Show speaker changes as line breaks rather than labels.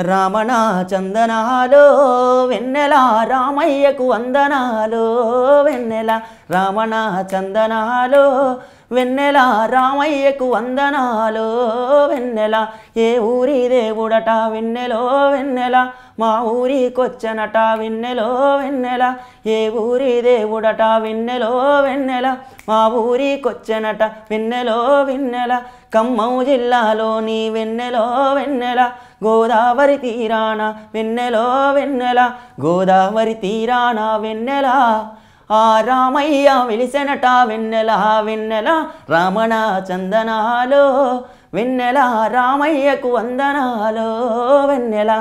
రామణ చందనాలు వెన్నెల రామయ్యకు వందనాలు వెన్నెల రామణ చందనాలు వెన్నెల రామయ్యకు వందనాలు. వెన్నెల ఏ ఊరి దేవుడట? వెన్నెలో వెన్నెల మా ఊరికొచ్చనట? వెన్నెలో వెన్నెల ఏ ఊరి దేవుడట? వెన్నెలో వెన్నెల మా ఊరికొచ్చనట? వెన్నెలో వెన్నెల ఖమ్మం జిల్లాలోని వెన్నెలో వెన్నెల గోదావరి తీరాన వెన్నెలో వెన్నెల గోదావరి తీరాన వెన్నెల. ఆ రామయ్య వెలిసెనట వెన్నెల వెన్నెల రామణ చందనాలో వెన్నెల రామయ్యకు వందనాలో వెన్నెల.